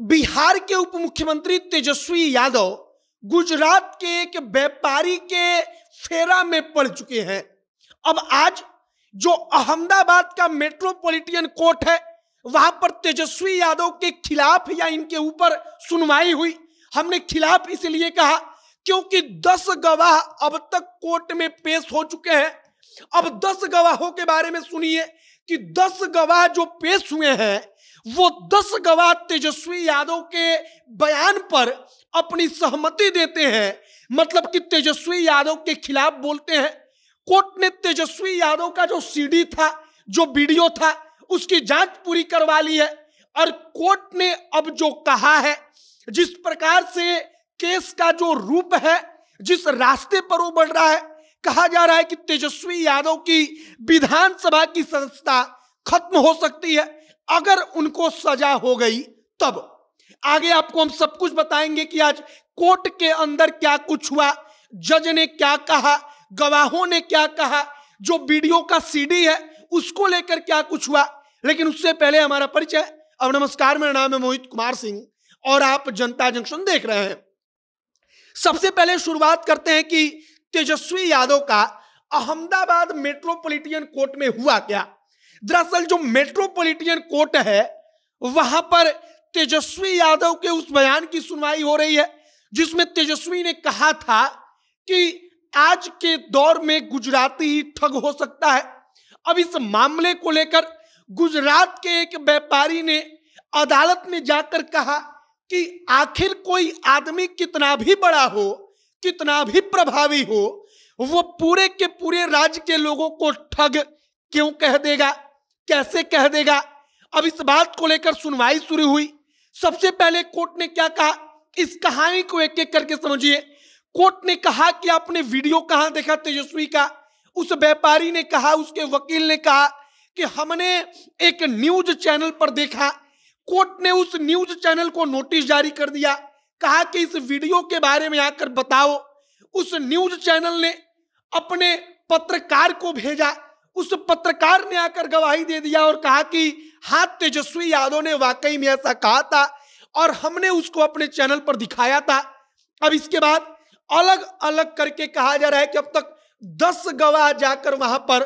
बिहार के उप मुख्यमंत्री तेजस्वी यादव गुजरात के एक व्यापारी के फेरा में पड़ चुके हैं। अब आज जो अहमदाबाद का मेट्रोपॉलिटन कोर्ट है, वहाँ पर तेजस्वी यादव के खिलाफ या इनके ऊपर सुनवाई हुई। हमने खिलाफ इसलिए कहा क्योंकि 10 गवाह अब तक कोर्ट में पेश हो चुके हैं। अब 10 गवाहों के बारे में सुनिए कि 10 गवाह जो पेश हुए हैं वो 10 गवाह तेजस्वी यादव के बयान पर अपनी सहमति देते हैं। मतलब कि तेजस्वी यादव के खिलाफ बोलते हैं। कोर्ट ने तेजस्वी यादव का जो सीडी था, जो वीडियो था, उसकी जाँच पूरी करवा ली है। और कोर्ट ने अब जो कहा है, जिस प्रकार से केस का जो रूप है, जिस रास्ते पर वो बढ़ रहा है, कहा जा रहा है कि तेजस्वी यादव की विधानसभा की सदस्यता खत्म हो सकती है। अगर उनको सजा हो गई, तब। आगे आपको हम सब कुछ बताएँगे कि आज कोर्ट के अंदर क्या कुछ हुआ, जज ने क्या कहा, गवाहों ने क्या कहा, जो वीडियो का सीडी है, उसको लेकर क्या कुछ हुआ। लेकिन उससे पहले हमारा परिचय। अब नमस्कार, मेरा नाम है मोहित कुमार सिंह और आप जनता जंक्शन देख रहे हैं। सबसे पहले शुरुआत करते हैं कि तेजस्वी यादव का अहमदाबाद मेट्रोपॉलिटन कोर्ट में हुआ क्या? दरअसल जो मेट्रोपॉलिटन कोर्ट है, वहाँ पर तेजस्वी यादव के उस बयान की सुनवाई हो रही है, जिसमें तेजस्वी ने कहा था कि आज के दौर में गुजराती ही ठग हो सकता है। अब इस मामले को लेकर गुजरात के एक व्यापारी ने अदालत में जाकर कहा कि आखिर कोई आदमी कितना भी बड़ा हो, कितना भी प्रभावी हो, वो पूरे के पूरे राज्य के लोगों को ठग क्यों कह देगा? कैसे कह देगा? अब इस बात को लेकर सुनवाई शुरू हुई। सबसे पहले कोर्ट ने क्या कहा? इस कहानी को एक एक करके समझिए। कोर्ट ने कहा कि आपने वीडियो कहाँ देखा तेजस्वी का? उस व्यापारी ने कहा, उसके वकील ने कहा कि हमने एक न्यूज़ चैनल पर देखा। कोर्ट ने उस न्यूज़ चैनल को नोटिस जारी कर दिया। कहा कि इस वीडियो के बारे में आकर बताओ। उस न्यूज़ चैनल ने अपने पत्रकार को भेजा। उस पत्रकार ने आकर गवाही दे दिया और कहा कि हाँ तेजस्वी यादव ने वाकई में ऐसा कहा था और हमने उसको अपने चैनल पर दिखाया था। अब इसके बाद अलग अलग करके कहा जा रहा है कि अब तक दस गवाह जाकर वहाँ पर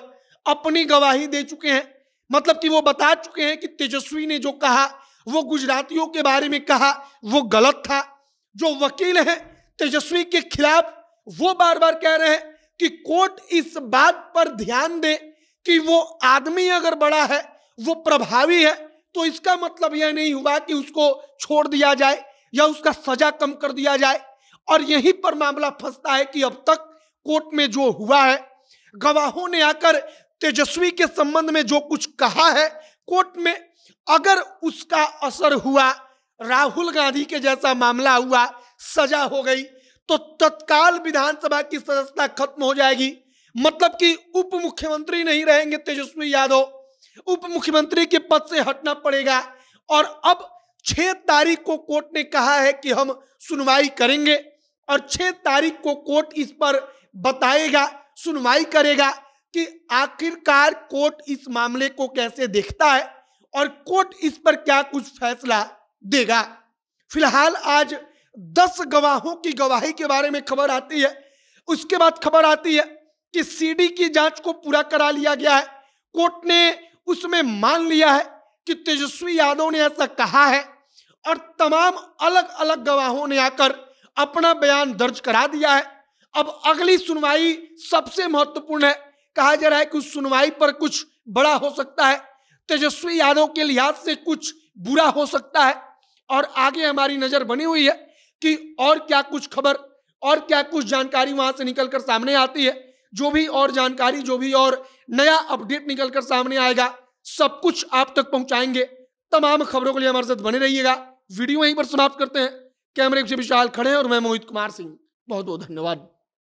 अपनी गवाही दे चुके हैं। मतलब कि वो बता चुके हैं कि तेजस्वी ने जो कहा, वो गुजरातियों के बारे में कहा, वो गलत था। जो वकील हैं तेजस्वी के खिलाफ वो बार बार कह रहे हैं कि कोर्ट इस बात पर ध्यान दे कि वो आदमी अगर बड़ा है, वो प्रभावी है तो इसका मतलब यह नहीं हुआ कि उसको छोड़ दिया जाए या उसका सजा कम कर दिया जाए। और यहीं पर मामला फंसता है कि अब तक कोर्ट में जो हुआ है, गवाहों ने आकर तेजस्वी के संबंध में जो कुछ कहा है कोर्ट में, अगर उसका असर हुआ, राहुल गांधी के जैसा मामला हुआ, सजा हो गई तो तत्काल विधानसभा की सदस्यता खत्म हो जाएगी। मतलब कि उप मुख्यमंत्री नहीं रहेंगे, तेजस्वी यादव। उप मुख्यमंत्री के पद से हटना पड़ेगा। और अब छह तारीख को कोर्ट ने कहा है कि हम सुनवाई करेंगे और छह तारीख को कोर्ट इस पर बताएगा, सुनवाई करेगा कि आखिरकार कोर्ट इस मामले को कैसे देखता है और कोर्ट इस पर क्या कुछ फैसला देगा। फ़िलहाल आज दस गवाहों की गवाही के बारे में खबर आती है। उसके बाद खबर आती है कि सीडी की जाँच को पूरा करा लिया गया है। कोर्ट ने उसमें मान लिया है कि तेजस्वी यादव ने ऐसा कहा है और तमाम अलग अलग गवाहों ने आकर अपना बयान दर्ज करा दिया है। अब अगली सुनवाई सबसे महत्वपूर्ण है। कहा जा रहा है कि उस सुनवाई पर कुछ बड़ा हो सकता है। तेजस्वी यादव के लिहाज से कुछ बुरा हो सकता है। और आगे हमारी नज़र बनी हुई है कि और क्या कुछ खबर और क्या कुछ जानकारी वहाँ से निकलकर सामने आती है। जो भी और जानकारी, जो भी और नया अपडेट निकलकर सामने आएगा, सब कुछ आप तक पहुंचाएँगे। तमाम खबरों के लिए हमारे साथ बने रहिएगा। वीडियो यहीं पर समाप्त करते हैं। कैमरे से विशाल खड़े हैं और मैं मोहित कुमार सिंह। बहुत बहुत धन्यवाद।